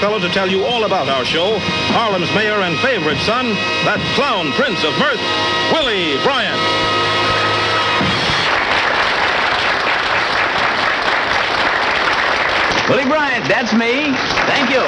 And now, here is the fellow to tell you all about our show, Harlem's mayor and favorite son, that clown prince of mirth, Willie Bryant. Willie Bryant, that's me. Thank you.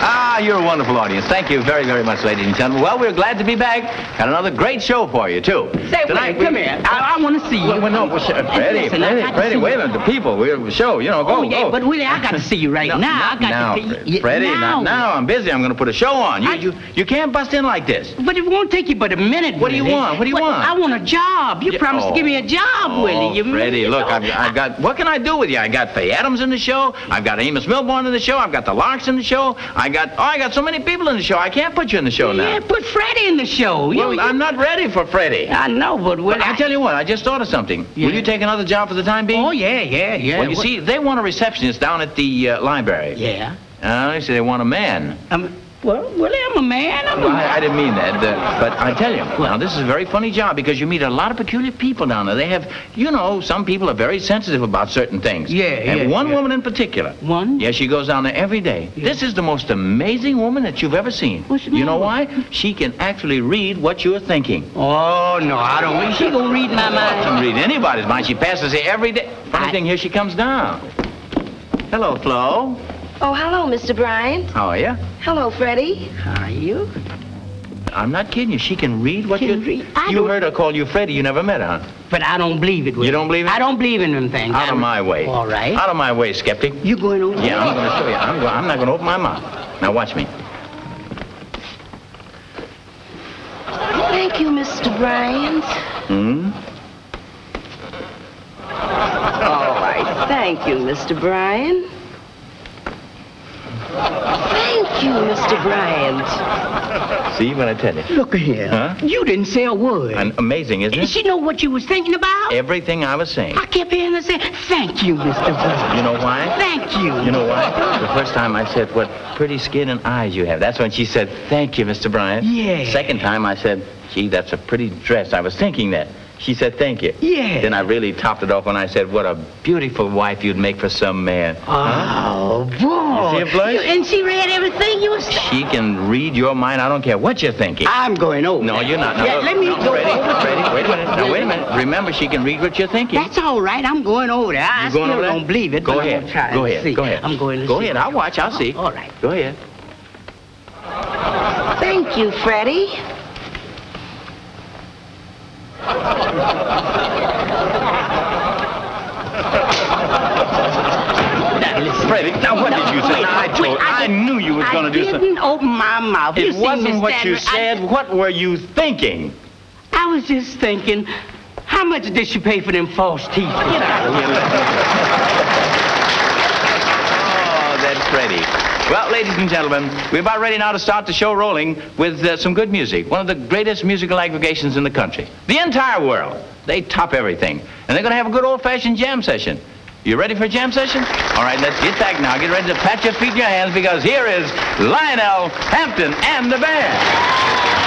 Ah, you're a wonderful audience. Thank you very, very much, ladies and gentlemen. Well, we're glad to be back. Got another great show for you, too. Say, Tonight wait, come here. I, I want to see you. Well, well, no, well, sure, uh, Freddie, Listen, I Freddie, Freddie, wait a minute. The people, we're a show, you know, go, oh, yeah, go. but Willie, I got to see you right No, now. I got now, to see Fre- you. Freddie, now. now, I'm busy. I'm going to put a show on. You, I- you, you can't bust in like this. But it won't take you but a minute. What do you want? What do you want? I want a job. You Yeah, promised oh. to give me a oh, job, Oh, Willie. You Freddie, you look. I've, I've got, what can I do with you? I got Faye Adams in the show. I've got Amos Milburn in the show. I've got the Larks in the show. I got, oh, I got so many people in the show. I can't put you in the show now. Yeah, put Freddie in the show. Well, you- I'm not ready for Freddie. I know, but Willie. But I tell you what, I just thought of something. Yeah. Will you take another job for the time being? Oh yeah, yeah, yeah. Well, you What- see, they want a receptionist down at the uh, library. Yeah. Uh, they say they want a man. Um, well, Willie, I'm a man. I'm a man. I, I didn't mean that, uh, but I tell you, now this is a very funny job because you meet a lot of peculiar people down there. They have, you know, some people are very sensitive about certain things. Yeah, And yeah, one yeah. woman in particular. One? Yeah, she goes down there every day. This is the most amazing woman that you've ever seen. What's you know why? She can actually read what you're thinking. Oh no, I don't. She gonna read my mind. She can read anybody's mind. She passes here every day. Funny I- thing, here she comes down. Hello, Flo. Oh, hello, Mr. Bryant. How are you? Hello, Freddie. How are you? I'm not kidding you. She can read what Can you. read? I You don't- heard her call you Freddie. You never met her. huh? But I don't believe it. Willie. You don't believe it? I don't believe in them things. Out of I'm- my way. All right. Out of my way, skeptic. You going over? Yeah, I'm going to show you. I'm, go- I'm not going to open my mouth. Now watch me. Thank you, Mr. Bryant. Hmm? All right. Thank you, Mr. Bryant. Thank you, Mr. Bryant. See what I tell you? Look here. Huh? You didn't say a word. And amazing, isn't it? Did it? she know what you was thinking about? Everything I was saying. I kept hearing her say, "Thank you, Mr. Bryant. You know why? Thank you." You know why? The first time I said, what pretty skin and eyes you have. That's when she said, thank you, Mr. Bryant. Yeah. Second time I said, gee, that's a pretty dress. I was thinking that. She said, thank you. Yeah. Then I really topped it off when I said, what a beautiful wife you'd make for some man. Oh boy! You see it? You- and she read everything you saying. She can read your mind. I don't care what you're thinking. I'm going over. No, you're not. Now, Yeah, look, let me no, go over. Freddie, wait a minute. Now, wait a minute. Remember, she can read what you're thinking. That's all right. I'm going over there. I still going over there? don't believe it. Go ahead. try Go ahead. see. Go ahead. I'm going to Go ahead. I'll watch. I'll see. All right. Go ahead. Thank you, Freddie. Freddie, now what did you say? Wait, I told. wait, I, didn't- knew you was going to do something. I didn't open my mouth. It see wasn't me what you said. What were you thinking? I, I was just thinking, how much did she pay for them false teeth? Get out of here. Oh, that's Freddie. Well, ladies and gentlemen, we're about ready now to start the show rolling with uh, some good music. One of the greatest musical aggregations in the country. The entire world. They top everything. And they're going to have a good old-fashioned jam session. You ready for a jam session? All right, let's get back now. Get ready to pat your feet and your hands because here is Lionel Hampton and the band.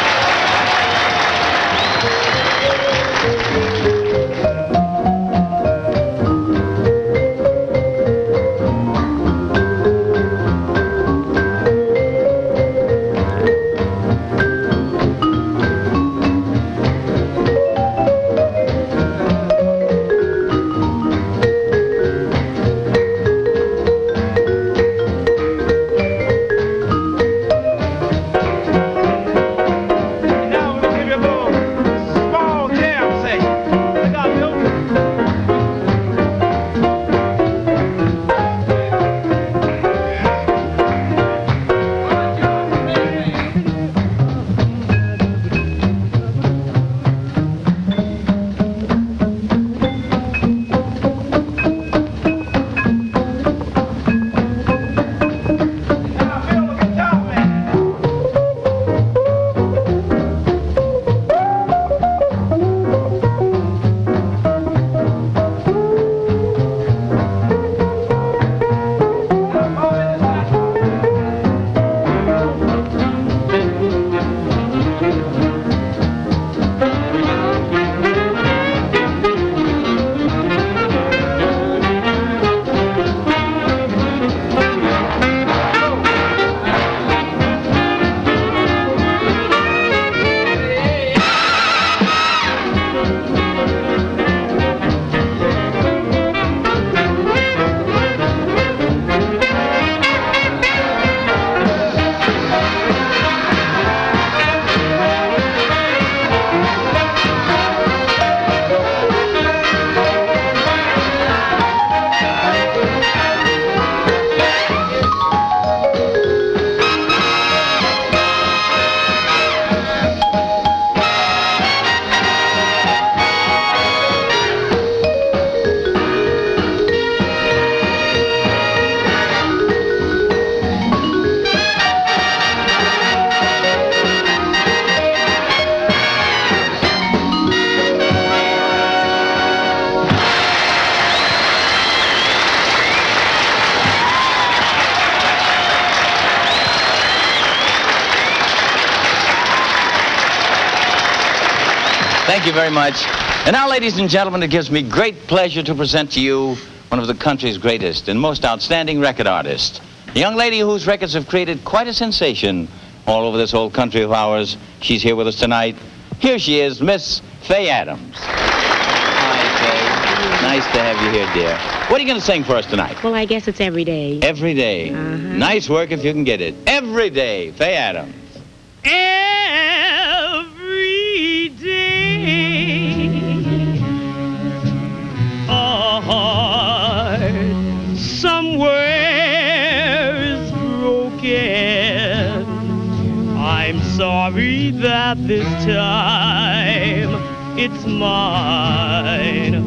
Much. And now, ladies and gentlemen, it gives me great pleasure to present to you one of the country's greatest and most outstanding record artists. A young lady whose records have created quite a sensation all over this old country of ours. She's here with us tonight. Here she is, Miss Faye Adams. Hi, Faye. Nice to have you here, dear. What are you going to sing for us tonight? Well, I guess it's every day. Every day. Uh-huh. Nice work if you can get it. Every day, Faye Adams. That this time it's mine.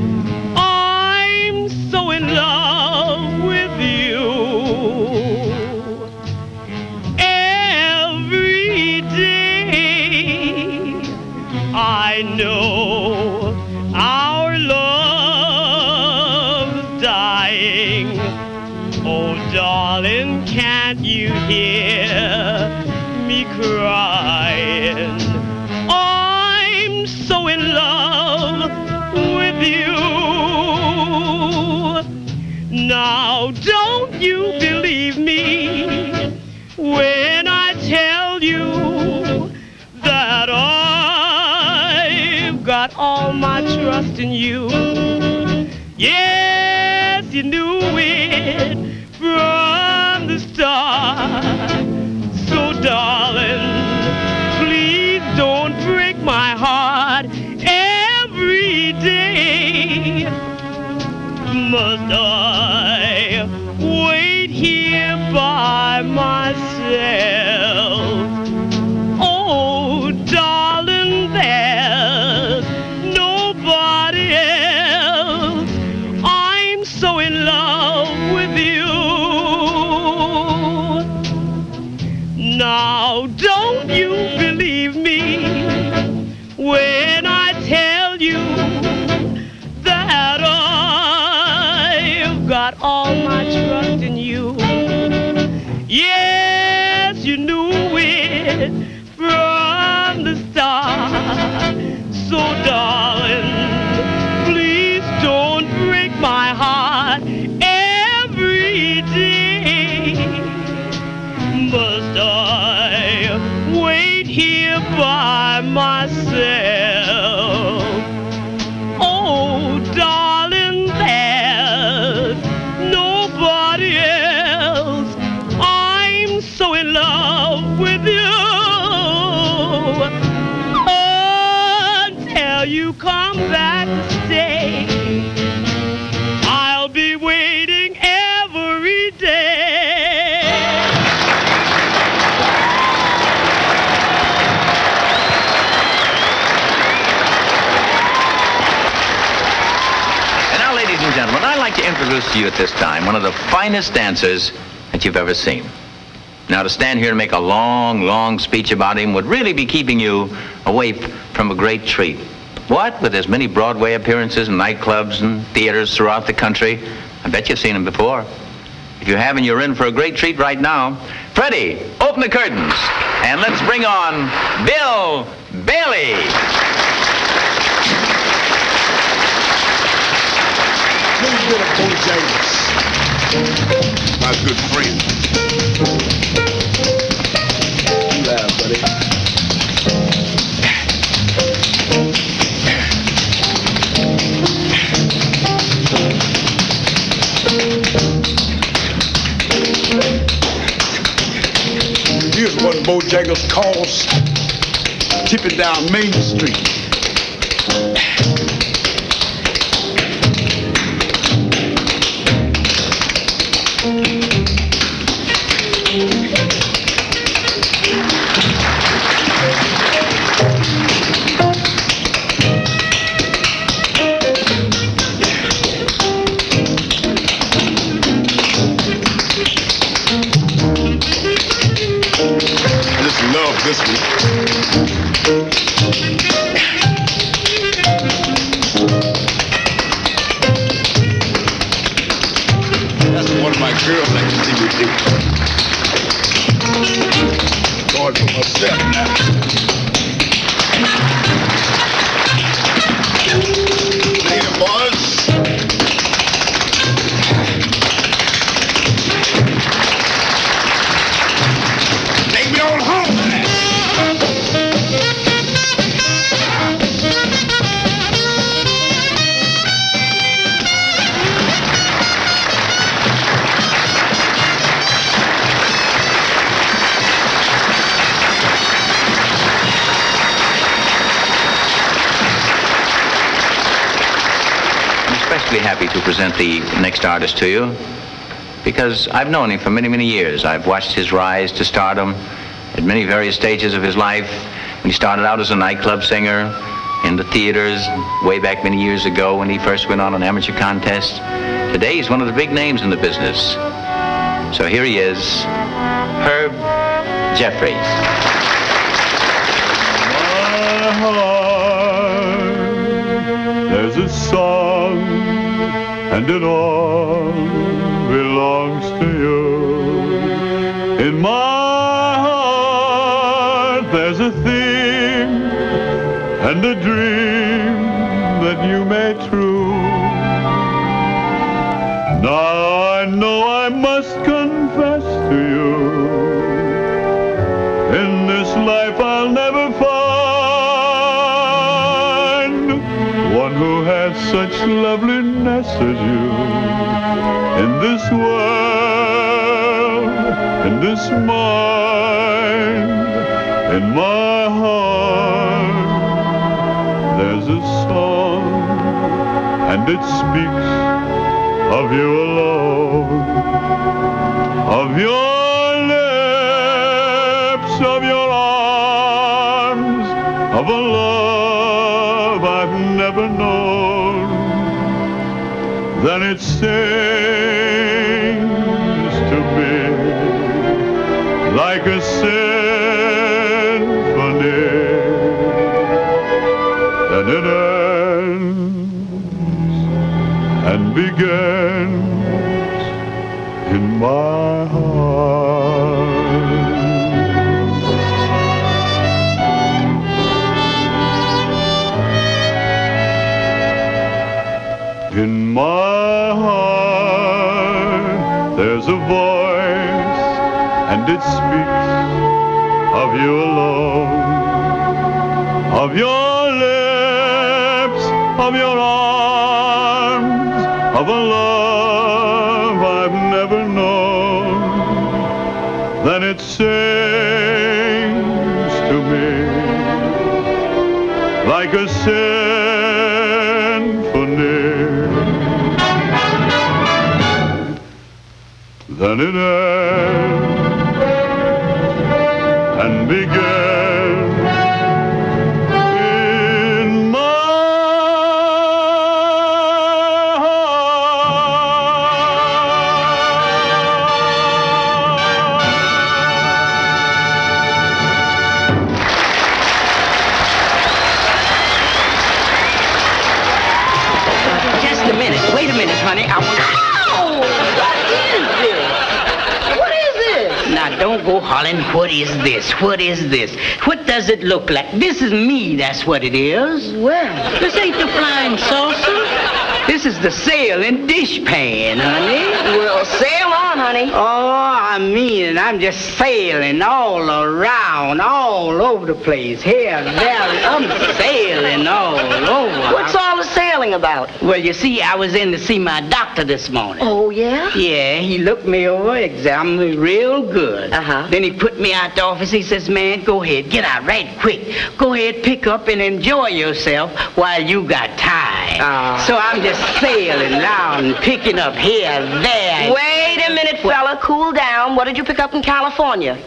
To you at this time one of the finest dancers that you've ever seen. Now, to stand here and make a long, long speech about him would really be keeping you away from a great treat. What? With as many Broadway appearances and nightclubs and theaters throughout the country? I bet you've seen him before. If you haven't, you're in for a great treat right now. Freddie, open the curtains and let's bring on Bill Bailey. Little bit of Bojangles. My good friend. You laugh, buddy. Here's what Bojangles calls tipping down Main Street. Present the next artist to you because I've known him for many, many years. I've watched his rise to stardom at many various stages of his life. He started out as a nightclub singer in the theaters way back many years ago when he first went on an amateur contest. Today he's one of the big names in the business. So here he is, Herb Jeffries. my heart, there's a song, and it all as you. In this world, in this mind, in my heart, there's a song, and it speaks of you alone, of your lips, of your arms, of a love I've never known. Then it sings to me like a symphony. Then it ends and begins in my it speaks of you alone, of your lips, of your arms, of a love I've never known. Then it sings to me like a symphony. Then it ends and don't go hollering, what is this? What is this? What does it look like? This is me, that's what it is. Well, This ain't the flying saucer. This is the sail and dish pan, honey. well, sail on, honey. Oh, I mean. I'm just sailing all around, all over the place. Here, there, I'm sailing all over. What's about? Well, you see, I was in to see my doctor this morning. Oh, yeah? Yeah, he looked me over, examined me real good. Uh-huh. Then he put me out the office. He says, man, go ahead, get out right quick. Go ahead, pick up and enjoy yourself while you got time. Ah. So I'm just sailing around and picking up here, there. Wait a minute, fella. Cool down. What did you pick up in California?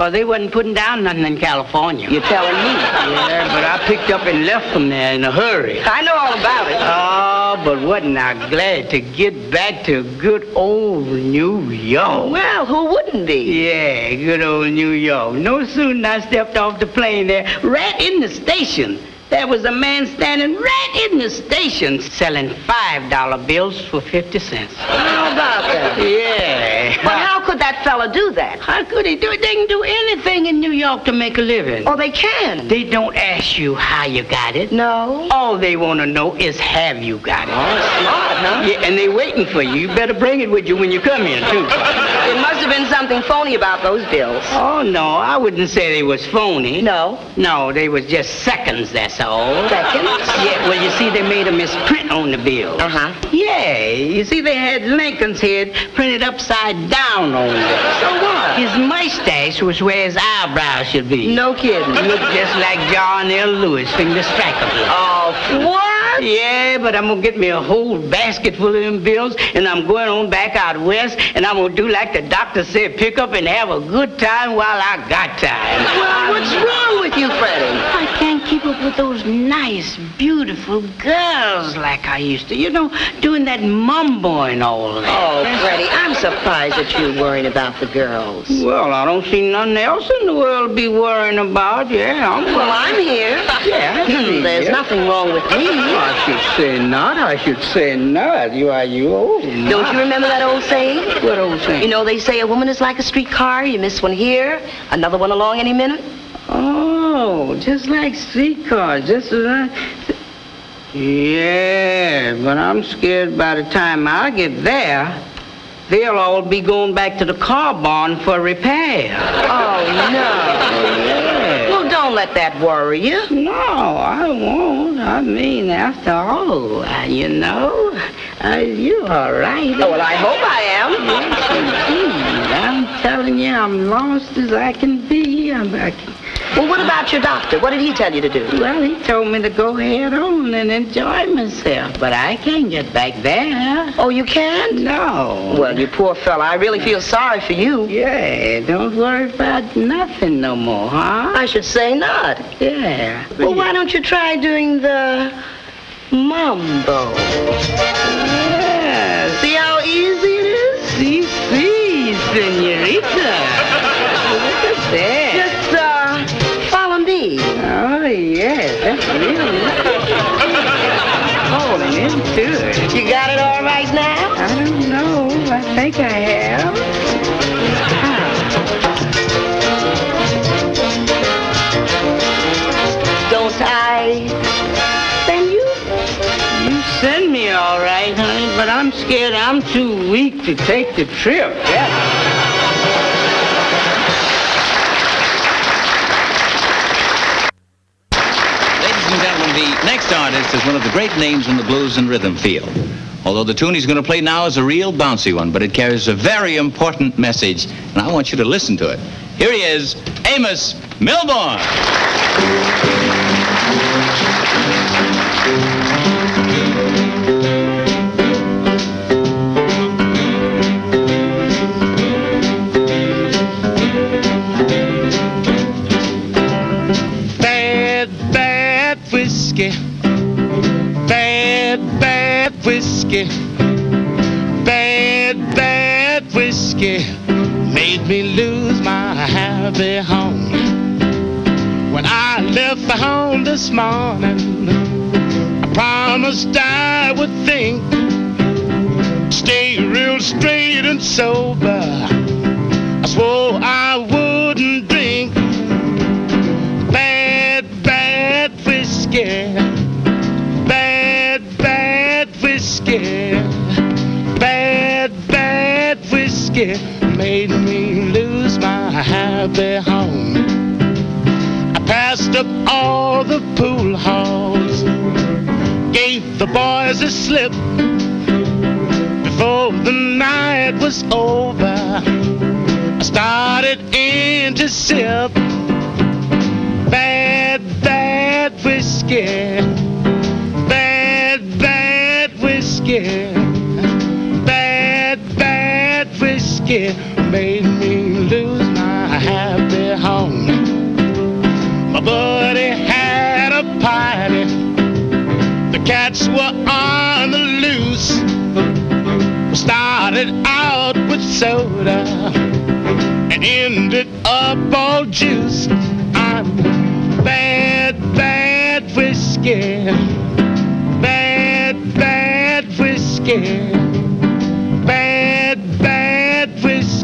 Well, they wasn't putting down nothing in California. You're telling me. Yeah, but I picked up and left from there in a hurry. I know all about it. Oh, but wasn't I glad to get back to good old New York? Well, who wouldn't be? Yeah, good old New York. No sooner I stepped off the plane there, right in the station. There was a man standing right in the station selling five dollar bills for fifty cents. How about that? Yeah. But how how could that fella do that? How could he do it? They can do anything in New York to make a living. Oh, they can. They don't ask you how you got it. No. All they want to know is have you got it. Oh, smart, huh? Yeah, and they're waiting for you. You better bring it with you when you come in, too. It must have been something phony about those bills. oh, no, I wouldn't say they was phony. No. No, they was just seconds, that's all. Seconds? Yeah, well, you see, they made a misprint on the bill. Uh-huh. Yeah, you see, they had Lincoln's head printed upside down on it. So what? His mustache was where his eyebrows should be. No kidding. Look just like John L. Lewis from the Striker Bill. Oh, what? Yeah, but I'm gonna get me a whole basket full of them bills, and I'm going on back out west, and I'm gonna do like the doctor said, pick up and have a good time while I got time. Well, what's wrong with you, Freddie? I can't up with those nice, beautiful girls like I used to. You know, doing that mumbo and all that. Oh, Freddie, I'm surprised that you're worrying about the girls. Well, I don't see nothing else in the world to be worrying about. Yeah, I'm Well, I'm here. Yeah, There's you. nothing wrong with me. I should say not. I should say not. You are you old. Don't you remember that old saying? What old saying? You know, they say a woman is like a streetcar. You miss one here, another one along any minute. Oh, just like streetcars, just as I... Yeah, but I'm scared by the time I get there, they'll all be going back to the car barn for repair. Oh, no. Yeah. Well, don't let that worry you. No, I won't. I mean, after all, uh, you know, uh, you're all right. Oh, well, I hope I am. Yes, indeed. I'm telling you, I'm lost as I can be. I'm, I can, Well, what about your doctor? What did he tell you to do? well, he told me to go ahead on and enjoy myself, but I can't get back there. Oh, you can't? No. Well, you poor fella. I really feel sorry for you. Yeah, don't worry about nothing no more, huh? I should say not. Yeah. Well, why don't you try doing the mambo? Yeah. See how easy it is? See, see, senorita. Got it all right now? I don't know. I think I have. Don't I send you? You send me all right, honey, but I'm scared I'm too weak to take the trip. Yeah. Artist is one of the great names in the blues and rhythm field. Although the tune he's going to play now is a real bouncy one, but it carries a very important message, and I want you to listen to it. Here he is, Amos Milburn. Whiskey. Bad, bad whiskey made me lose my happy home. When I left the home this morning, I promised I would think, stay real straight and sober. I swore I wouldn't made me lose my happy home. I passed up all the pool halls, gave the boys a slip before the night was over. I started in to sip bad, bad whiskey. Bad, bad whiskey. Bad, bad whiskey made me lose my happy home. My buddy had a party. The cats were on the loose. We started out with soda and ended up all juiced. I'm bad, bad whiskey. Bad, bad whiskey.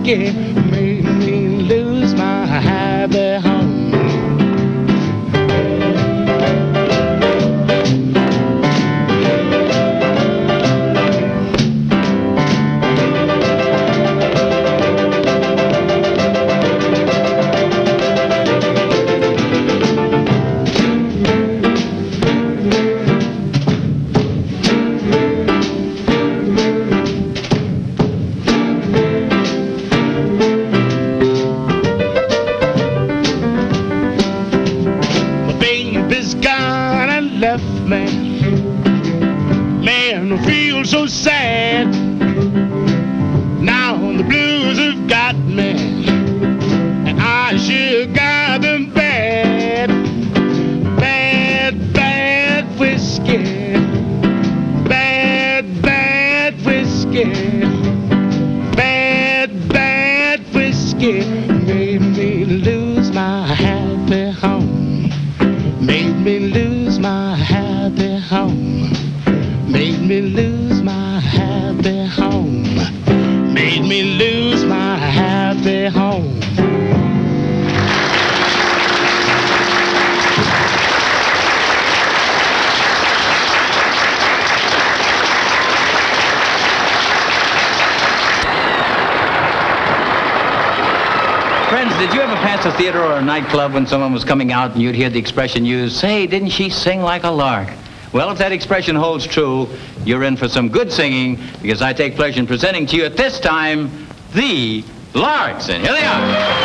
Bad, theater or a nightclub when someone was coming out and you'd hear the expression used, say, didn't she sing like a lark? Well, if that expression holds true, you're in for some good singing because I take pleasure in presenting to you at this time the Larks. And here they are.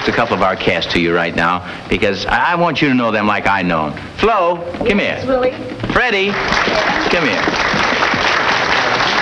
Introduce a couple of our cast to you right now because I I want you to know them like I know them. Flo, come here. Willie. Freddie, come here.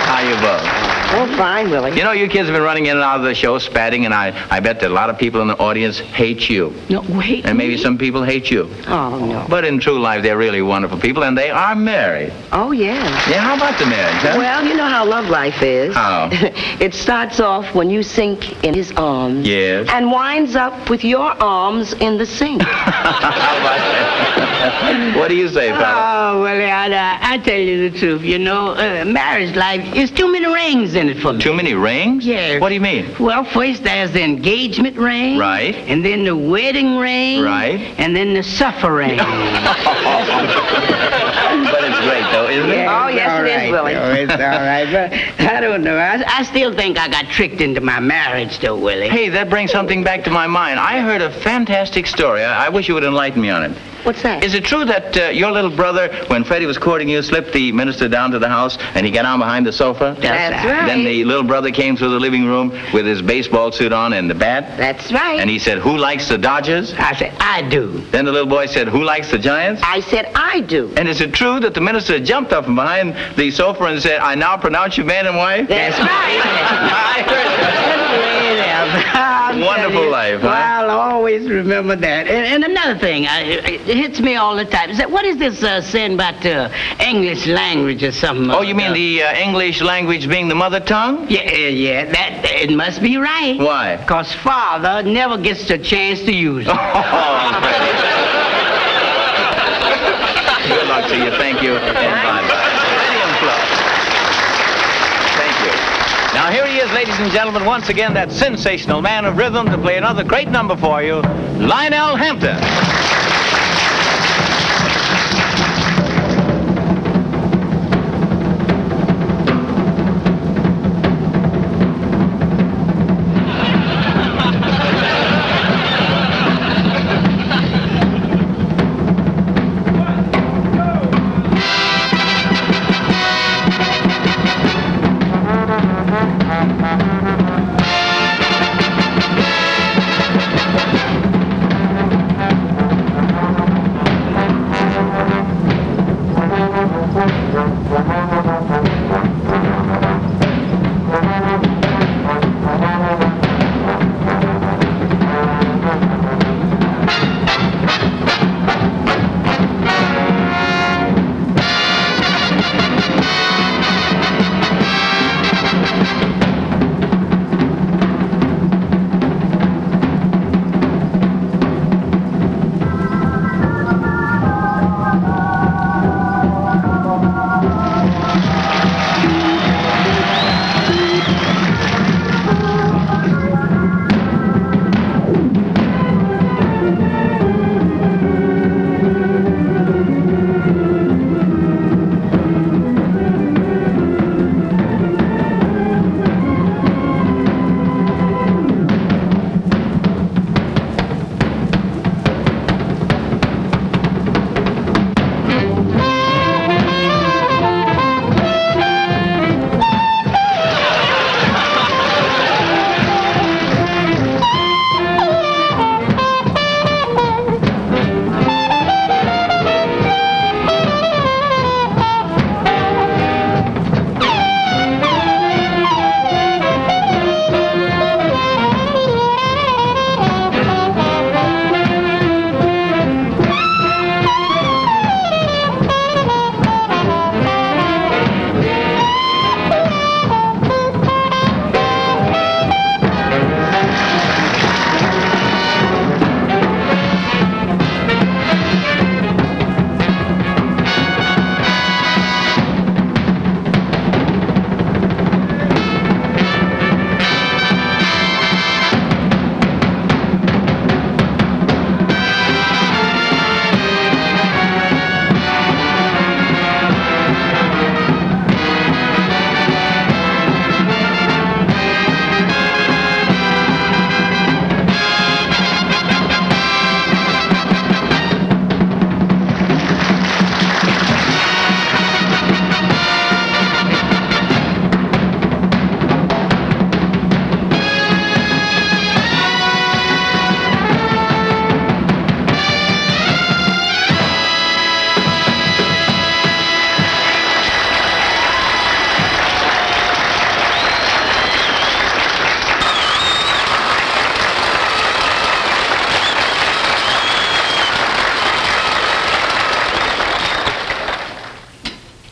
How you both? Oh, fine, Willie. You know, you kids have been running in and out of the show, spatting, and I, I bet that a lot of people in the audience hate you. No, wait. And maybe some people hate you. Oh, no. But in true life, they're really wonderful people, and they are married. Oh, yeah. Yeah, how about the marriage, huh? Well, you know how love life is. How? it starts off when you sink in his arms. Yes. And winds up with your arms in the sink. how about that? what do you say, fella? Oh, well, I, I tell you the truth. You know, uh, marriage life is too many rings in it for me. Too many rings? Yeah. What do you mean? Well, first there's the engagement ring. Right. And then the wedding ring. Right. And then the supper ring. but it's great, though, isn't it? Oh, yes, all it is, right, Willie. though, It's all right, but I don't know. I, I still think I got tricked into my marriage, though, Willie. Hey, that brings something back to my mind. I heard a fantastic story. I, I wish you would enlighten me on it. What's that? Is it true that uh, your little brother, when Freddie was courting you, slipped the minister down to the house and he got on behind the sofa? That's right. Then the little brother came through the living room with his baseball suit on and the bat. That's right. And he said, Who likes the Dodgers? I said, I do. Then the little boy said, Who likes the Giants? I said I do. And is it true that the minister jumped up from behind the sofa and said, I now pronounce you man and wife? That's right. I heard that. Well, I'll tell Wonderful you, life, huh? Well, I'll always always remember that. And, and another thing, I, it hits me all the time. Is that what is this uh, saying about uh, English language or something? Oh, you mean the uh, English language being the mother tongue? Yeah, yeah. That it must be right. Why? Cause father never gets the chance to use it. Oh, Good luck to you. Thank you. And bye-bye. Freddie and Flo. Thank you. Now here he is, ladies and gentlemen, once again, that sensational man of rhythm to play another great number for you, Lionel Hampton.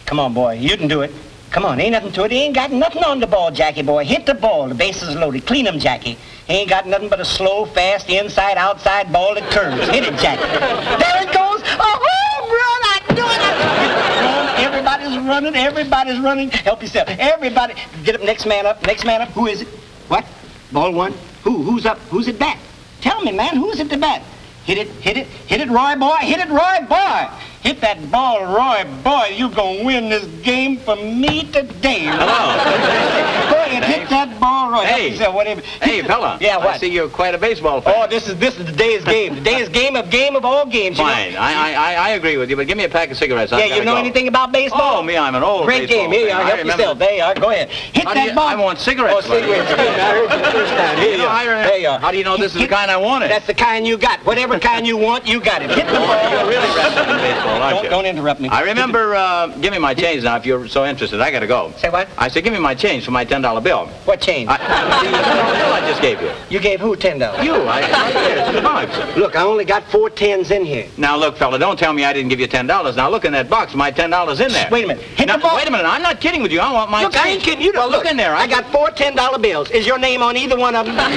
Come on, boy. You can do it. Come on, ain't nothing to it. He ain't got nothing on the ball, Jackie boy. Hit the ball. The base is loaded. Clean him, Jackie. He ain't got nothing but a slow, fast, inside, outside ball that curves. Hit it, Jackie. There it goes. A home run. I knew it. Everybody's running. Everybody's running. Help yourself. Everybody. Get up. Next man up. Next man up. Who is it? What? Ball one. Who? Who's up? Who's at bat? Tell me, man. Who's at the bat? Hit it. Hit it. Hit it, Roy boy. Hit it, Roy boy. Hit that ball, Roy boy. You gonna win this game for me today. Hello. Go ahead. Hit that ball, Roy. Hey. yourself, whatever. Hey, fella. Yeah, I what? see you're quite a baseball fan. Oh, this is this is the day's game. The day's game of game of all games. You know? Fine. I, I, I- I agree with you, but give me a pack of cigarettes. Yeah, you know go. anything about baseball? Oh, me, I'm an old Great baseball game. Here you are. I Help yourself. There you are. Go ahead. Hit How that you- ball. I want cigarettes, Oh, cigarettes. I heard you the first time. Here You are. There you are. How do you know this is the kind I wanted? That's the kind you got. Whatever kind you want, you got it. Hit the ball. You're really wrestling in don't, you? don't interrupt me. I remember, uh, give me my change now if you're so interested. I gotta go. Say what? I said, give me my change for my $10 bill. What change? I, the bill I just gave you. you gave who ten dollars? You, I, right there, two bucks. Look, I only got four tens in here. Now look, fella, don't tell me I didn't give you $10. Now look in that box, my $10 in there. Wait a minute. Hit now, the. Wait a minute, I'm not kidding with you. I want my Look, change. I ain't kidding you. Well, look, in there. I got four ten dollar bills. Is your name on either one of them?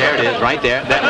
There it is, right there. That,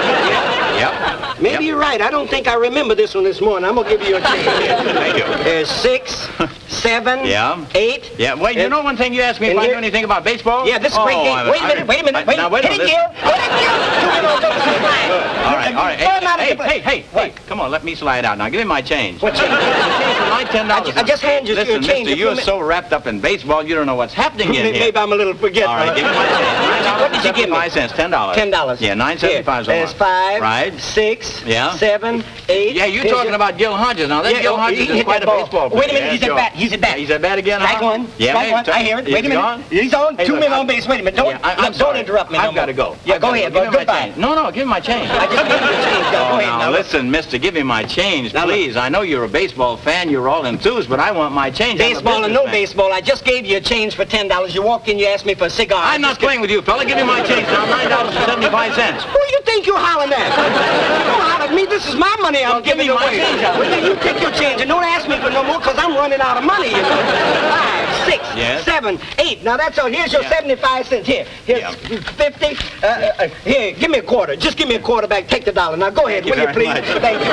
yeah, yep. Maybe Yep. you're right. I don't think I remember this one this morning. I'm gonna give you a Thank you. There's six, seven, Yeah. eight. Yeah, wait, you know one thing you asked me if I knew anything about baseball? Yeah, this is a great Oh, game. Wait a minute, wait a minute, wait a minute. wait a Hit it. Gil. Hit it, Gil. Two men on base, two flying. All right, all right. Throw him out Hey, hey, hey, hey, come on, let me slide out now. Give me my change. What change? My ten dollars. I ju- I just handed you your Listen, change mister, you're so wrapped up in baseball, you don't know what's happening in here. maybe I'm a little forgetful. All right, give me my change. What did you give me? Five cents, ten dollars. Ten dollars. Yeah, nine seventy-five. Here, There's five, Right. six, Yeah. seven, eight. Yeah, you're talking about Gil Hodges. Now, that Yeah, Gil Hodges he is quite that a ball. baseball player. Wait a minute, Yeah, he's at bat, he's at bat. Yeah, he's at bat again, Strike huh? one. Yeah, strike one. I hear it. Wait a minute. gone? He's on. Hey, Two look, men I- on base. Wait a minute. Don't, Yeah, I, I'm sorry. don't interrupt me. I've no got to go. Yeah, go ahead. Give Go, goodbye. No, no, give me my change. I just gave you the change. Go, Oh, ahead. now, Now, listen, mister, give me my change, please. I know you're a baseball fan. You're all enthused, but I want my change. Baseball and no baseball. I just gave you a change for ten dollars. You walked in, you asked me for a cigar. I I'm not playing with you, fella. Give me my change now. Nine dollars and seventy-five cents. You think you're hollering at? you don't holler at me. This is my money I'm Well, give giving me my away. change out. Well, then you take your change and don't ask me for no more because I'm running out of money, you know. Five, six, Yes. seven, eight. Now that's all. Here's your Yeah. 75 cents. Here. Here's Yeah. 50. Uh, uh, here, give me a quarter. Just give me a quarter back. Take the dollar. Now go ahead, Thank will you please? much. Thank you.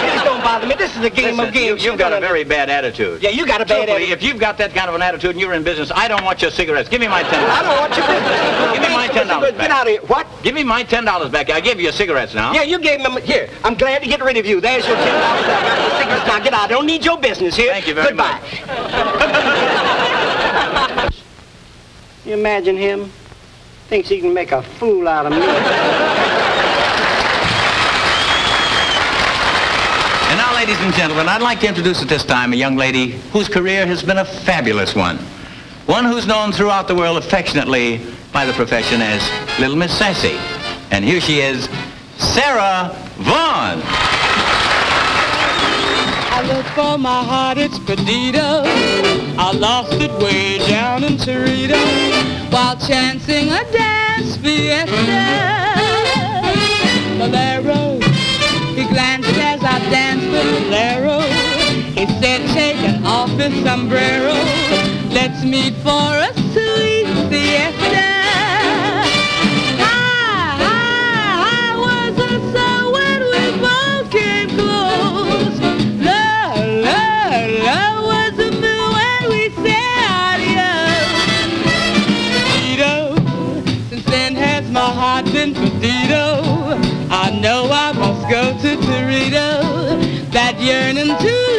Please don't bother me. This is a game Listen, of games. you, have got a very bad attitude. Yeah, you got a bad attitude. if you've got that kind of an attitude and you're in business, I don't want your cigarettes. Give me my ten I don't want your business. Give me my $10 Get out of here. What? Give me my ten dollars back. I gave you your cigarettes now. Yeah, you gave them. Here, I'm glad to get rid of you. There's your ten dollars. I got cigarettes. Now get out. I don't need your business here. Thank you very much. Goodbye. you imagine him? Thinks he can make a fool out of me. And now, ladies and gentlemen, I'd like to introduce at this time a young lady whose career has been a fabulous one. One who's known throughout the world affectionately by the profession as Little Miss Sassy. And here she is, Sarah Vaughan. I look for my heart, it's Perdido. I lost it way down in Torito while chancing a dance fiesta. Bolero, he glanced as I danced the bolero. He said, taking off his sombrero, let's meet for a sweet siesta. That yearning to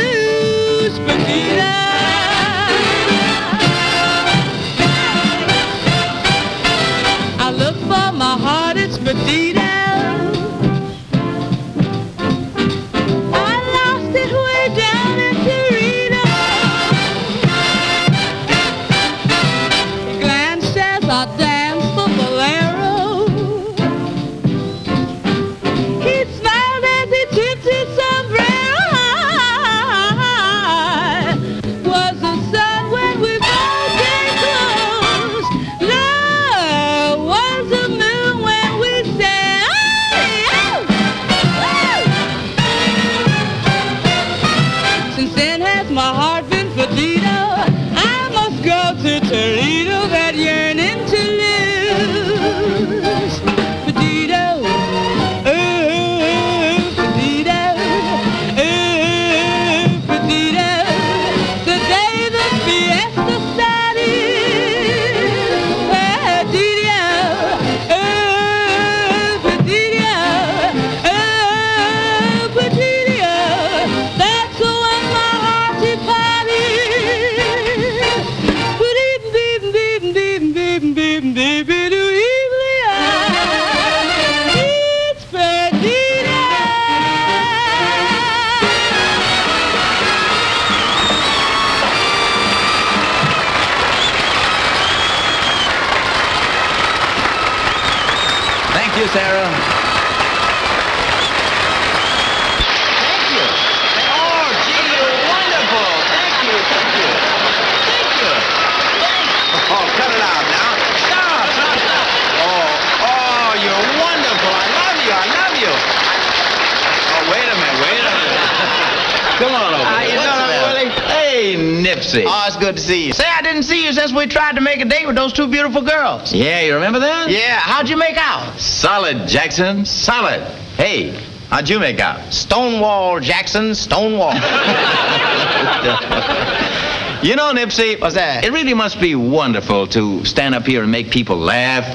those two beautiful girls. Yeah, you remember that? Yeah, how'd you make out? Solid, Jackson. Solid. Hey, how'd you make out? Stonewall, Jackson, Stonewall. You know, Nipsey. What's that? It really must be wonderful to stand up here and make people laugh.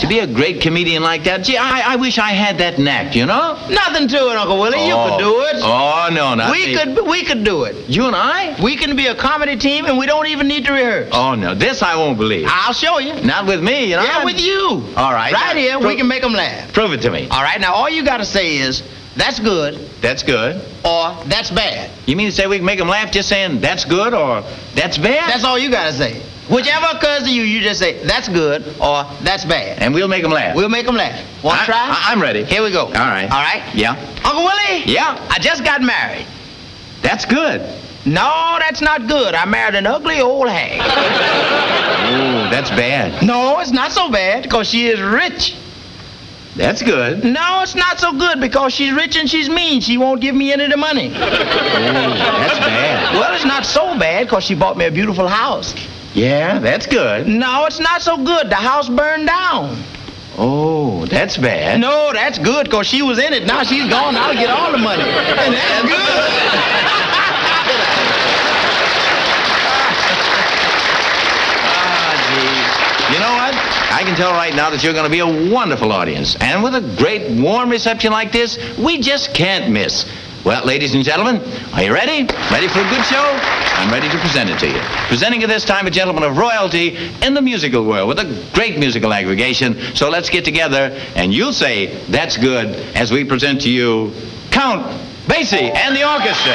To be a great comedian like that. Gee, I, I wish I had that knack, you know? Nothing to it, Uncle Willie. You Oh. could do it. Oh, oh, no, not we me. could we could do it. You and I? We can be a comedy team and we don't even need to rehearse. Oh, no. This I won't believe. I'll show you. Not with me, you know? Yeah, with you. All right. Right Now, here, we can make them laugh. Prove it to me. All right, now all you got to say is, that's good That's good. or that's bad. You mean to say we can make them laugh just saying that's good or that's bad? That's all you got to say. Whichever occurs to you, you just say, that's good or that's bad. and we'll make them laugh. We'll make them laugh. Want to try? I, am ready. Here we go. All right. All right? Yeah. Uncle Willie? Yeah. I just got married. That's good. No, that's not good. I married an ugly old hag. Oh, that's bad. No, it's not so bad because she is rich. That's good. No, it's not so good because she's rich and she's mean. She won't give me any of the money. Oh, that's bad. Well, it's not so bad because she bought me a beautiful house. Yeah, that's good. No, it's not so good. The house burned down. Oh, that's bad. No, that's good because she was in it. Now she's gone. I'll get all the money. And that's good. Ah. You know what? I can tell right now that you're going to be a wonderful audience. And with a great, warm reception like this, we just can't miss. Well, ladies and gentlemen, are you ready? Ready for a good show? I'm ready to present it to you. Presenting at this time a gentleman of royalty in the musical world with a great musical aggregation. So let's get together and you'll say, that's good, as we present to you Count Basie and the orchestra.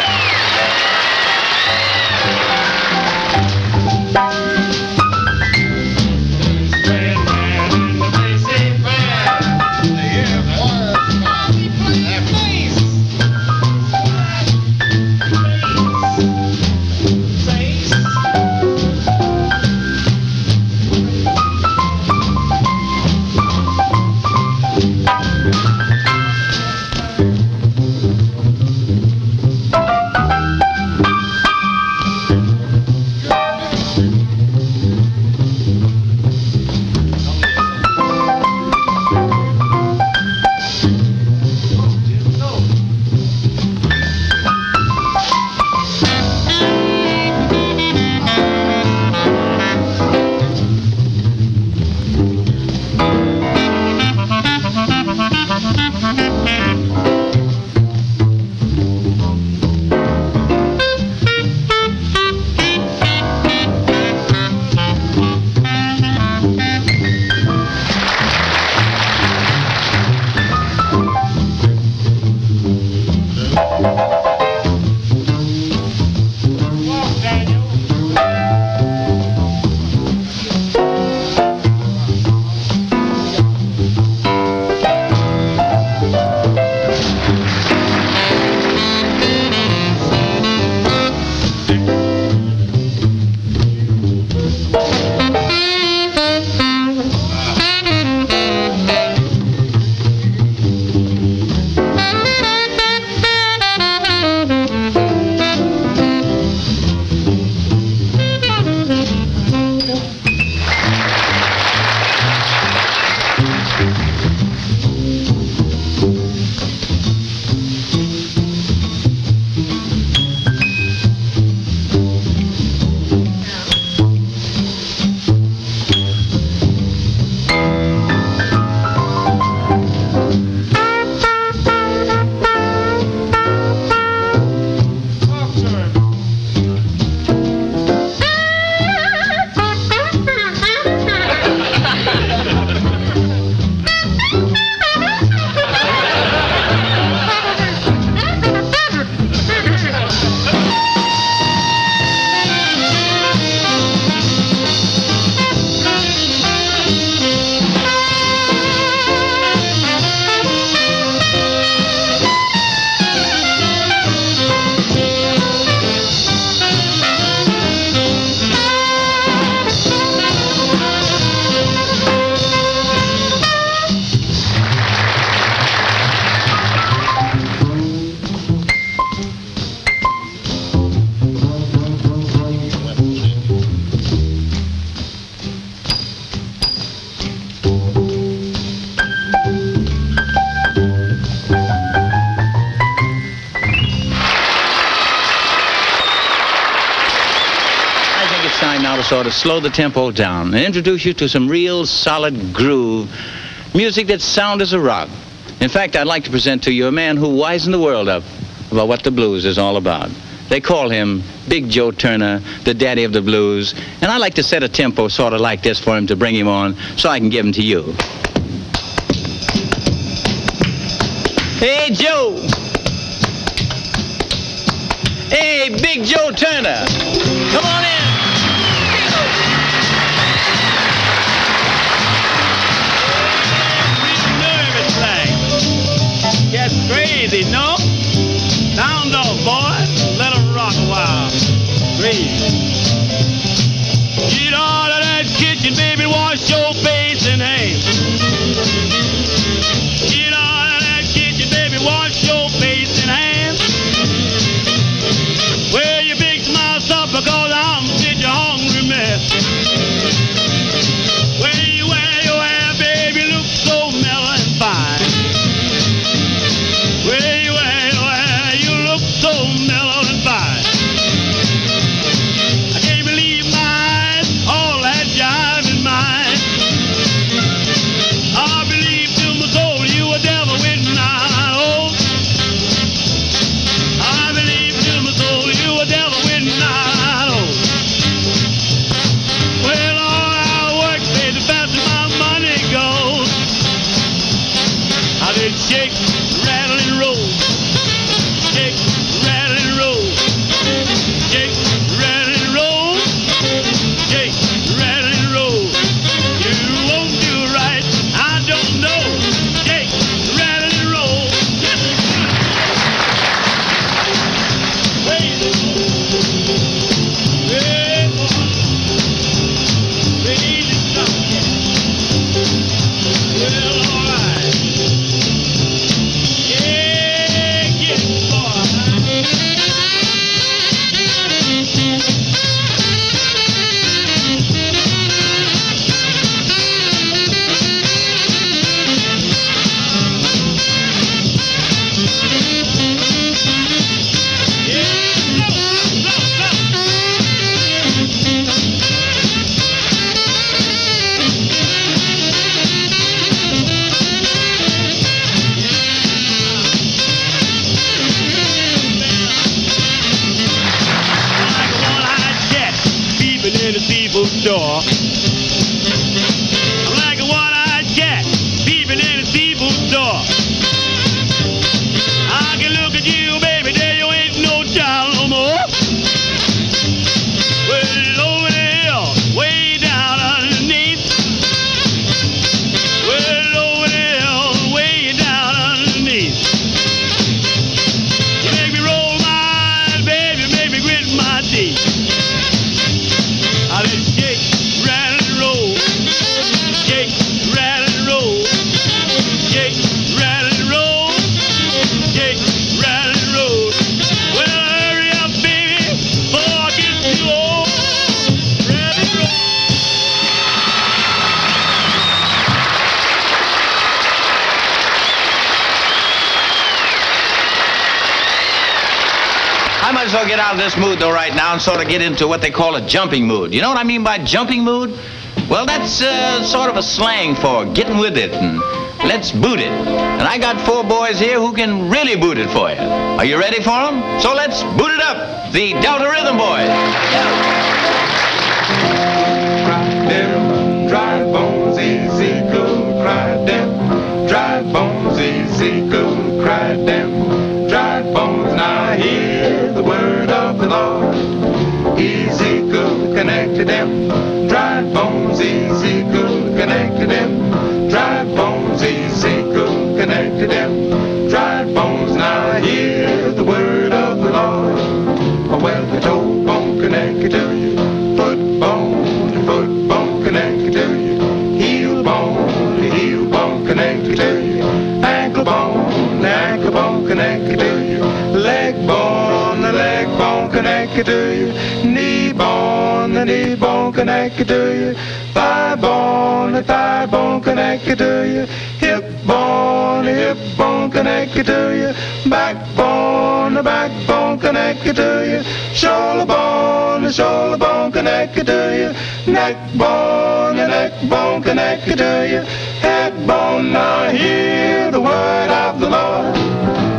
Sort of slow the tempo down and introduce you to some real solid groove music that's sound as a rock. In fact, I'd like to present to you a man who wisened the world up about what the blues is all about. They call him Big Joe Turner, the daddy of the blues, and I like to set a tempo sort of like this for him to bring him on so I can give him to you. Hey, Joe! Hey, Big Joe Turner! Come on in! Baby. Get into what they call a jumping mood. You know what I mean by jumping mood? Well, that's uh, sort of a slang for getting with it and let's boot it. And I got four boys here who can really boot it for you. Are you ready for them? So let's boot it up. The Delta Rhythm Boys. them, dry bones go, cry dry bones cry them, dry bones easy the knee bone connected to you, thigh bone, the thigh bone connected to you, hip bone, the hip bone connected to you, backbone, the backbone connected to you, shoulder bone, the the shoulder bone connected to your neck bone, your neck bone connected to your head bone. Now hear the word of the Lord.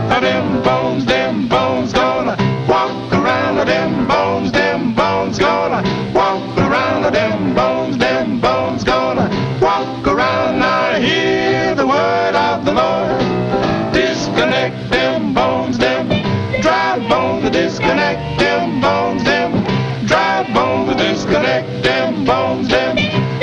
Now them bones, them bones gonna walk around. Now them bones, them bones gonna walk around. Now them bones, them bones gonna walk around. Now hear the word of the Lord. Disconnect them bones, them dry bones, disconnect them bones, them dry bones, disconnect them bones, them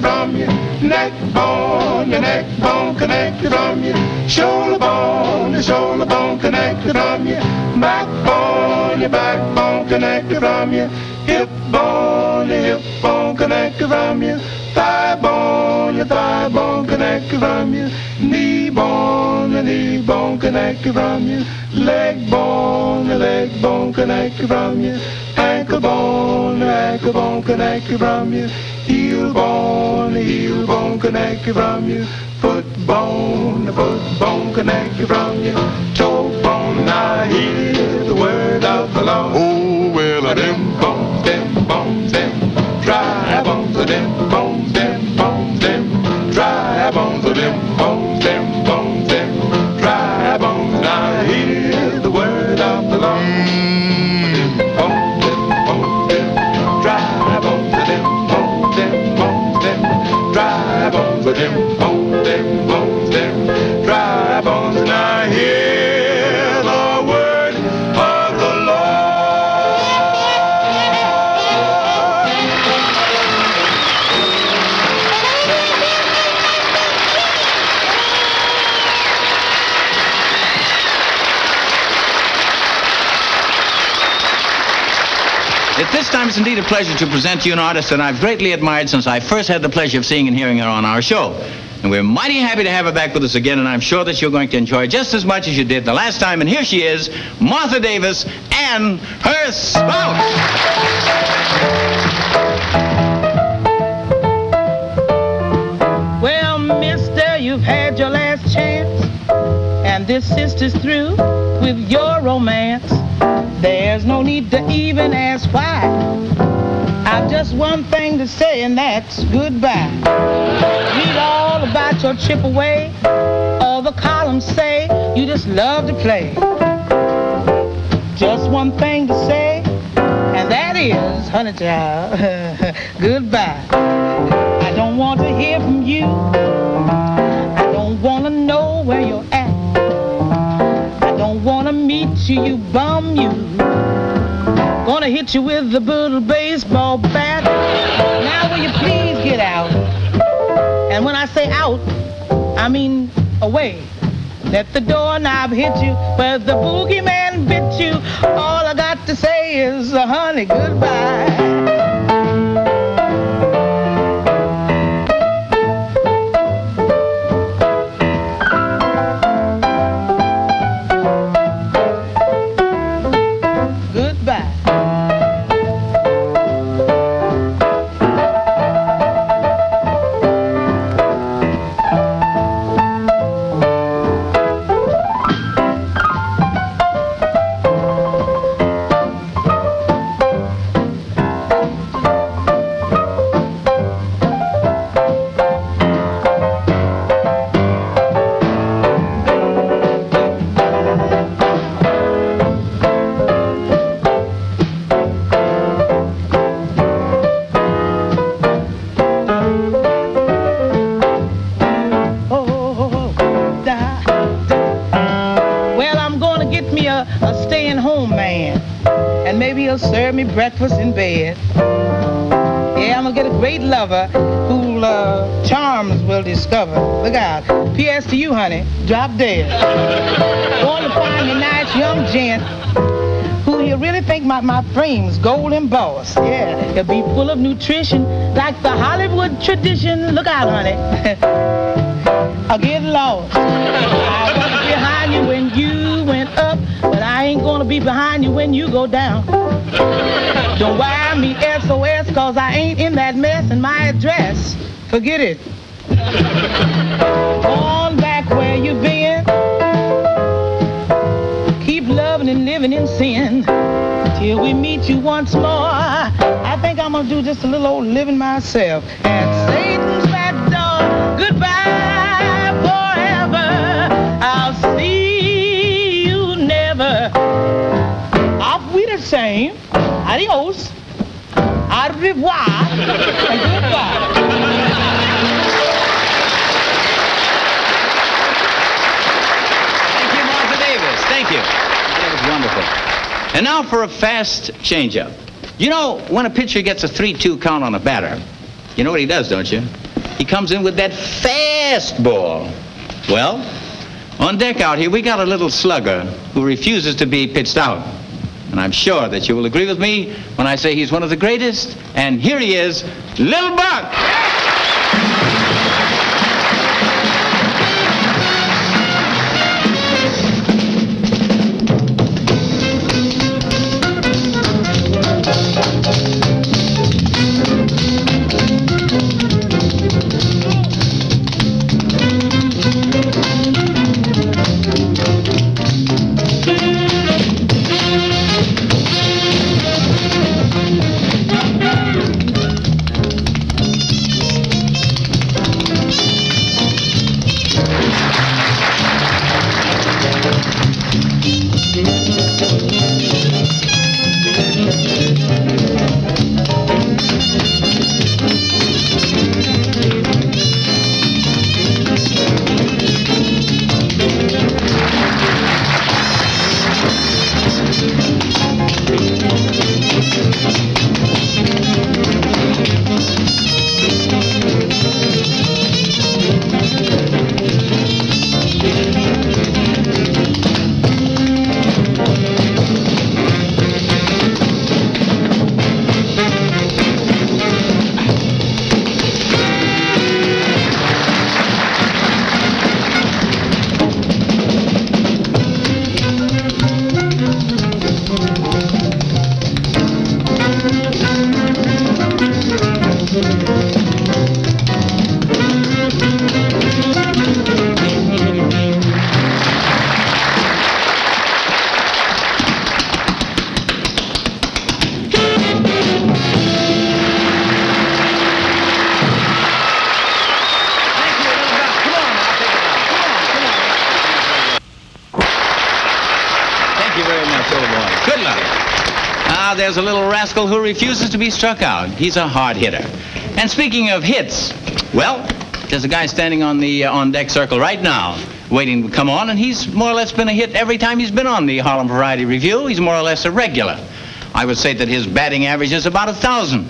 connected from your neck bone, your neck bone connected from your shoulder bone, your shoulder bone connected from your backbone, your backbone connected from your hip bone, your hip bone connected from your thigh bone, your thigh bone connected from your knee bone, your knee bone connected from your leg bone, your leg bone connected from your ankle bone, your ankle bone connected from your heel bone, heel bone connect you from your foot bone, foot bone connect you from your toe bone. Now hear the word of the Lord. Oh, well, of them bones, dry pleasure to present to you an artist that I've greatly admired since I first had the pleasure of seeing and hearing her on our show. And we're mighty happy to have her back with us again, and I'm sure that you're going to enjoy just as much as you did the last time. And here she is, Martha Davis and her spouse. Well, mister, you've had your last chance, and this sister's through with your romance. There's no need to even ask why. I've just one thing to say, and that's goodbye. Read all about your trip away. All the columns say you just love to play. Just one thing to say, and that is, honey child, goodbye. I don't want to hear from you. I don't want to know where you're at. I don't want to meet you, you bum you. Gonna hit you with the little baseball bat. Now will you please get out? And when I say out, I mean away. Let the doorknob hit you where the boogeyman bit you. All I got to say is, honey, goodbye. Drop dead. going to find a nice young gent who he'll really think my, my frame's gold boss. Yeah, he'll be full of nutrition like the Hollywood tradition. Look out, honey. I'll get lost. I was behind you when you went up, but I ain't gonna be behind you when you go down. Don't wire me SOS, cause I ain't in that mess and my address. Forget it. In sin till we meet you once more. I think I'm gonna do just a little old living myself. And Satan's back door, goodbye forever. I'll see you never. Off we the same. Adios. Au revoir. And goodbye. And now for a fast changeup. You know, when a pitcher gets a 3-2 count on a batter, you know what he does, don't you? He comes in with that fast ball. Well, on deck out here, we got a little slugger who refuses to be pitched out. And I'm sure that you will agree with me when I say he's one of the greatest. And here he is, Lil Buck. There's a little rascal who refuses to be struck out. He's a hard hitter. And speaking of hits, well, there's a guy standing on the uh, on deck circle right now, waiting to come on, and he's more or less been a hit every time he's been on the Harlem Variety Revue. He's more or less a regular. I would say that his batting average is about a thousand.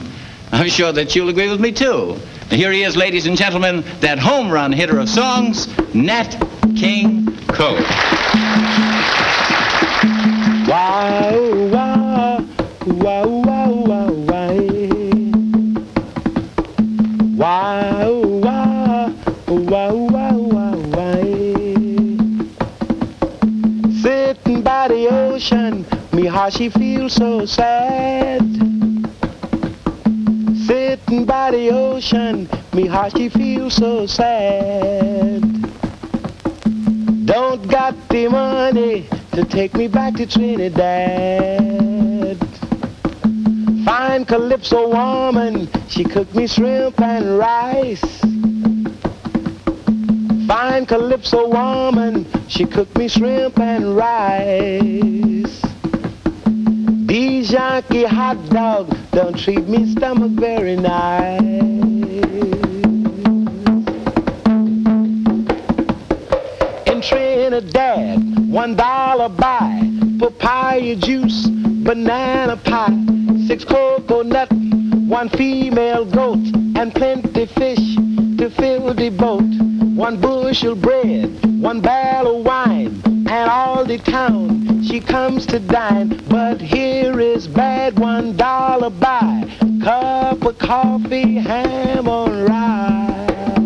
I'm sure that you'll agree with me too. Now, here he is, ladies and gentlemen, that home run hitter of songs, Nat King Cole. Wow, wow, wow, wow, wow, wow. Wow, wow, wow, wow, wow. Sitting by the ocean, me how she feels so sad. Sitting by the ocean, me how she feels so sad. Don't got the money to take me back to Trinidad. Fine Calypso woman, she cooked me shrimp and rice. Fine Calypso woman, she cooked me shrimp and rice. These Yankee hot dogs don't treat me stomach very nice. in Trinidad, one dollar buy papaya juice, banana pie, six coconut, one female goat, and plenty fish to fill the boat. One bushel bread, one barrel wine, and all the town she comes to dine. But here is bad, one dollar buy, cup of coffee, ham on rye.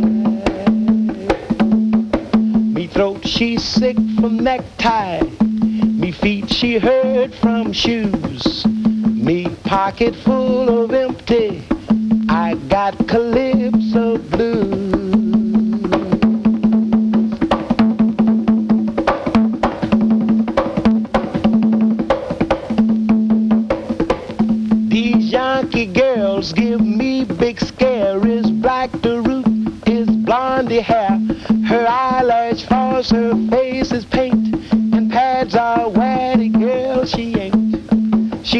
Me throat she sick from necktie. Me feet she hurt from shoes. Me pocket full of empty, I got calypso blues. These Yankee girls give me big scare. Is black the root? Is blondie hair? Her eyelash false, her face is paint, and pads are wet. A girl she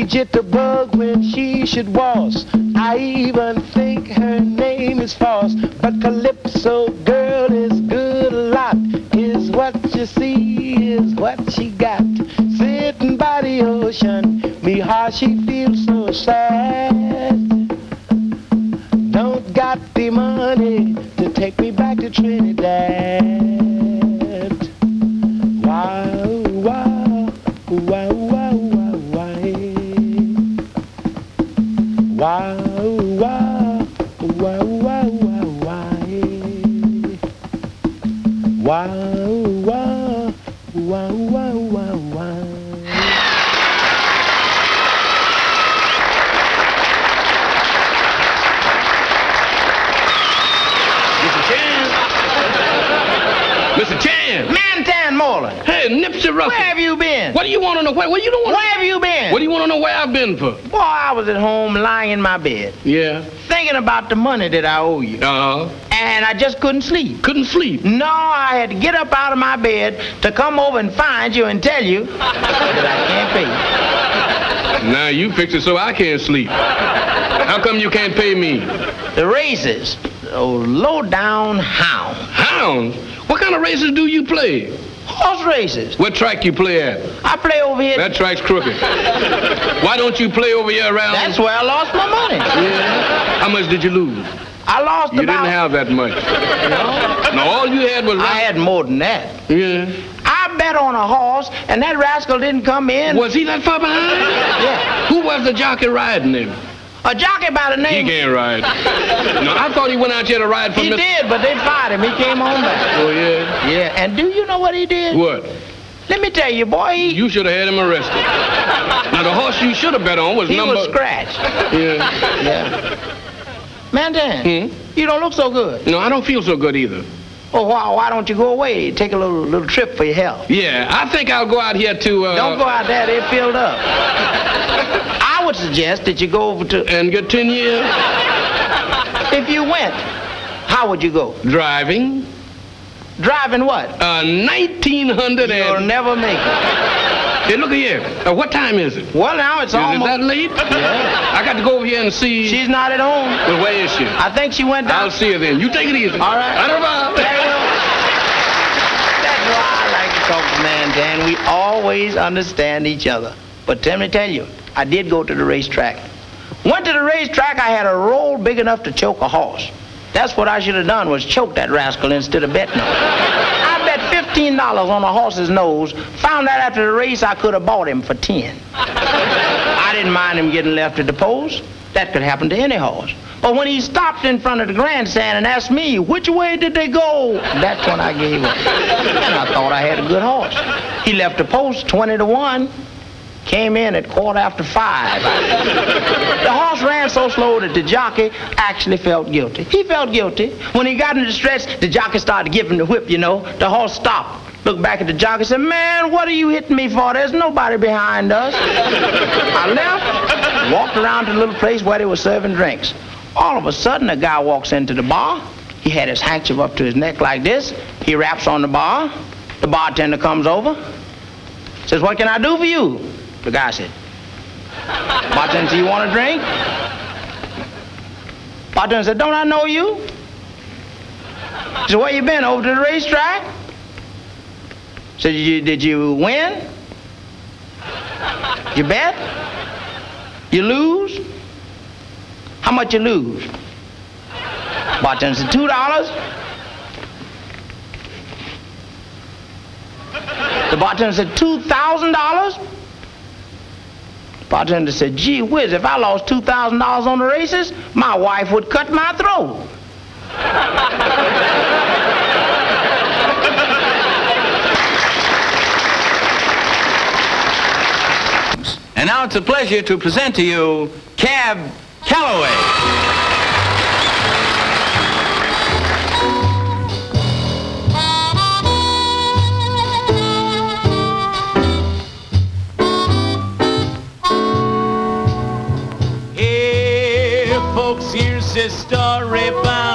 ain't. She the bug when she should waltz. I even think her name is false. But Calypso girl is good a lot. Is what you see, is what she got. Sitting by the ocean, me heart she feels so sad. Don't got the money Russell. Where have you been? What do you want to know? Where, where you don't want Where have you been? What do you want to know where I've been for? Boy, I was at home lying in my bed, Yeah. thinking about the money that I owe you. Uh-huh. And I just couldn't sleep. Couldn't sleep? No, I had to get up out of my bed to come over and find you and tell you that I can't pay you. Now you fix it so I can't sleep. How come you can't pay me? The races, oh, low down hound. Hounds? What kind of races do you play? Horse races. What track you play at? I play over here. That track's crooked. Why don't you play over here around? That's where I lost my money. Yeah. How much did you lose? I lost You about. didn't have that much. No, all you had was. I had more than that. Yeah. I bet on a horse, and that rascal didn't come in. Was he that far behind? Yeah. Who was the jockey riding him? A jockey by the name. He can't ride. No, I thought he went out here to ride for He Mr. did, but they fired him. He came home back. Oh yeah. Yeah, and do you know what he did? What? Let me tell you, boy, he, You should have had him arrested. Now the horse you should have bet on was he number. was scratched. Yeah. Yeah. Man, Dan, Hmm? you don't look so good. No, I don't feel so good either. Oh, why, why don't you go away? Take a little little trip for your health. Yeah, I think I'll go out here to. Uh, Don't go out there, they're filled up. I would suggest that you go over to. And get ten years If you went, how would you go? driving. Driving what? Uh, nineteen hundred You'll and. never make it. Hey, look here. Uh, what time is it? Well, now it's Is it almost. that late? Yeah. I got to go over here and see. She's not at home. Well, where is she? I think she went down. I'll see her then. You take it easy. All right. I don't know. Very. That's why I like to talk to man, Dan. We always understand each other. But let me tell you, I did go to the racetrack. Went to the racetrack, I had a roll big enough to choke a horse. That's what I should have done, was choke that rascal instead of betting him. I bet $15 on a horse's nose. Found out after the race I could have bought him for 10. I didn't mind him getting left at the post. That could happen to any horse. But when he stopped in front of the grandstand and asked me, which way did they go? That's when I gave up. And I thought I had a good horse. He left the post 20 to 1. Came in at quarter after five. The horse ran so slow that the jockey actually felt guilty. He felt guilty. When he got in the stretch, the jockey started giving the whip, you know. The horse stopped. Looked back at the jockey and said, Man, what are you hitting me for? There's nobody behind us. I left, walked around to the little place where they were serving drinks. All of a sudden, a guy walks into the bar. He had his handkerchief up to his neck like this. He raps on the bar. The bartender comes over. Says, What can I do for you? The guy said, Bartender, do you want a drink? Bartender said, Don't I know you? He said, Where you been? Over to the racetrack? Said, did you, did you win? You bet? You lose? How much you lose? Bartender said, two dollars. The bartender said, two thousand dollars? Bartender said, gee whiz, if I lost two thousand dollars on the races, my wife would cut my throat. And now it's a pleasure to present to you Cab Calloway. Story about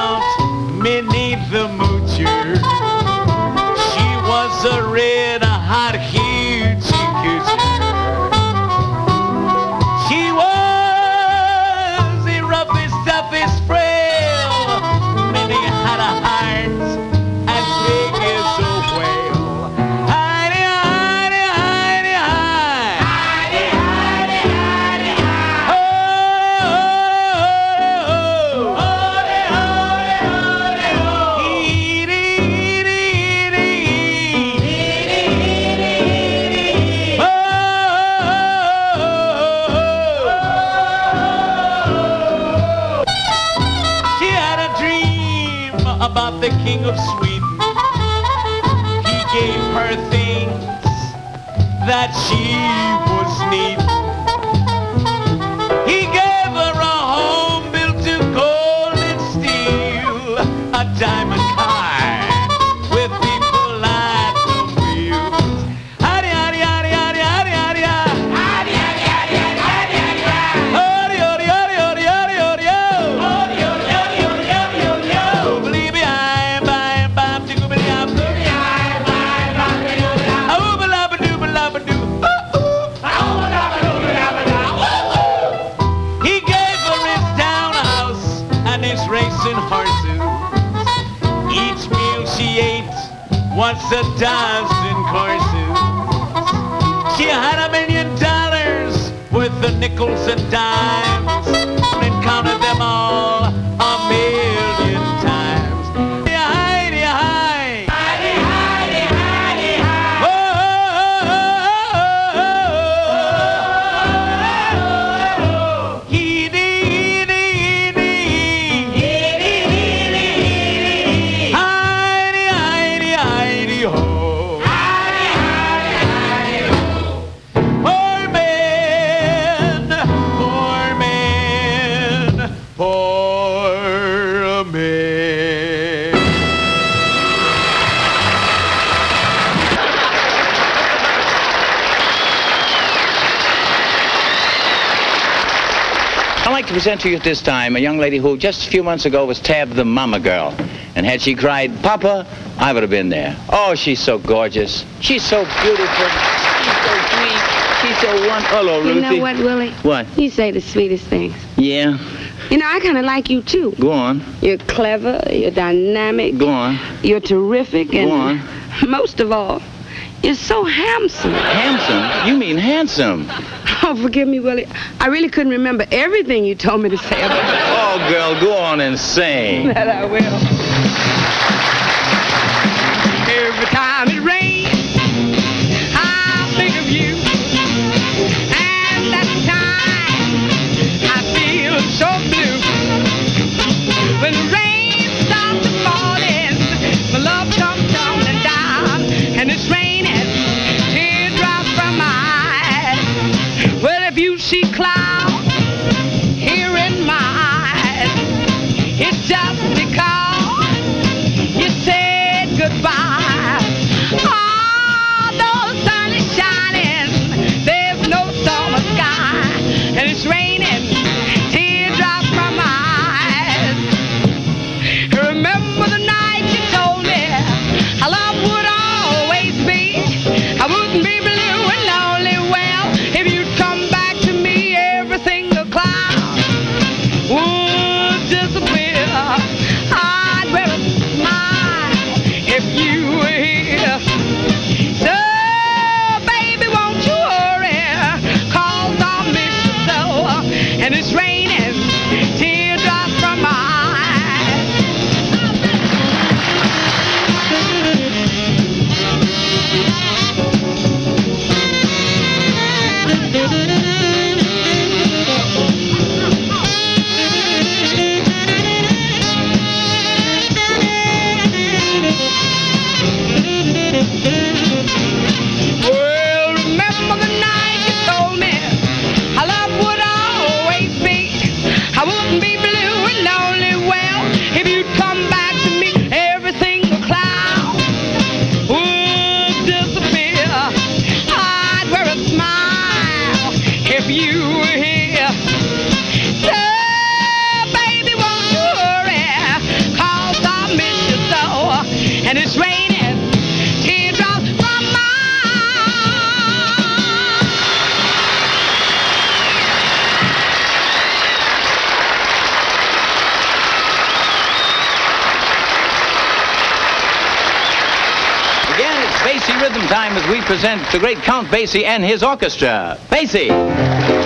a dancing courses. She had a million dollars worth of nickels and dimes. present to you at this time a young lady who just a few months ago was tabbed the mama girl. And had she cried, Papa, I would have been there. Oh, she's so gorgeous. She's so beautiful. She's so sweet. She's so wonderful. Hello, Ruthie. You know what, Willie? What? You say the sweetest things. Yeah. You know, I kind of like you, too. Go on. You're clever. You're dynamic. Go on. You're terrific. And Go on. Most of all, you're so handsome. Handsome? You mean handsome. Oh, forgive me, Willie. I really couldn't remember everything you told me to say about it. Oh, girl, go on and sing. That I will. Every time it rains, I think of you. And that time, I feel so the great Count Basie and his orchestra. Basie!